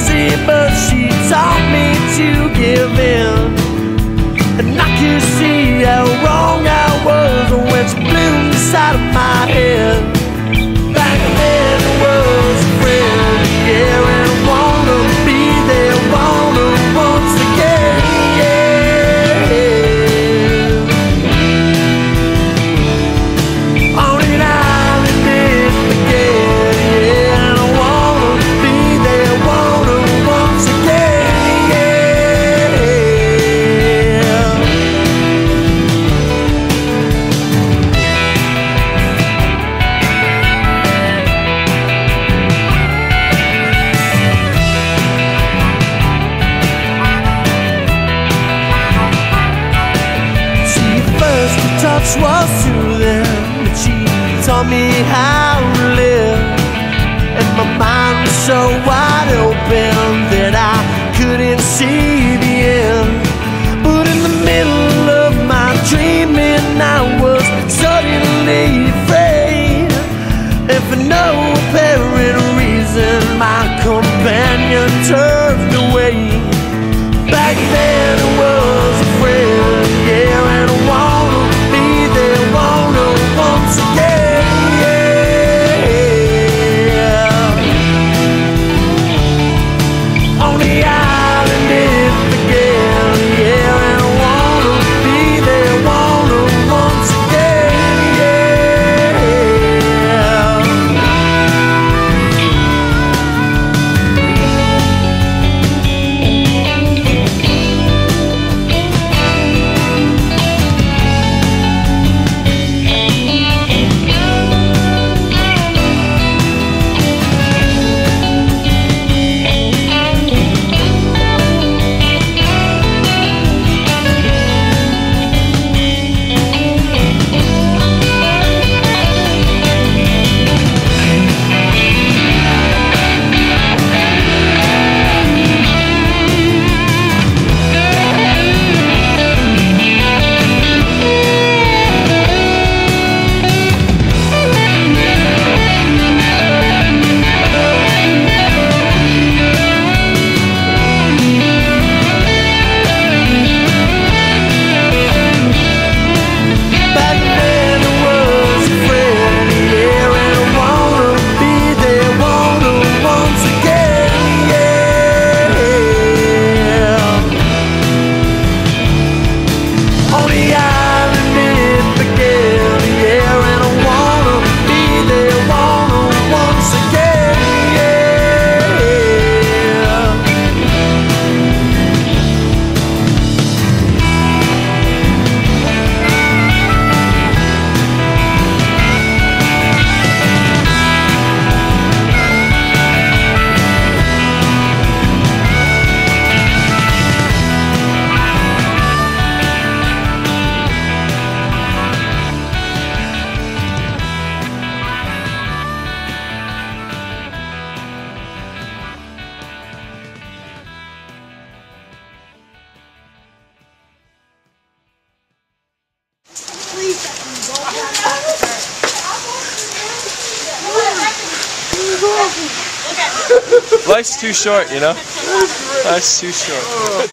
easy, but she taught me to give in. And I could see how wrong I was when she blew inside of my head. Touch was soothing, but she taught me how to live. And my mind was so wide open that I couldn't see the end. But in the middle of my dreaming, I was suddenly afraid. And for no apparent reason, my companion turned away. Back then Life's too short, you know? Life's too short.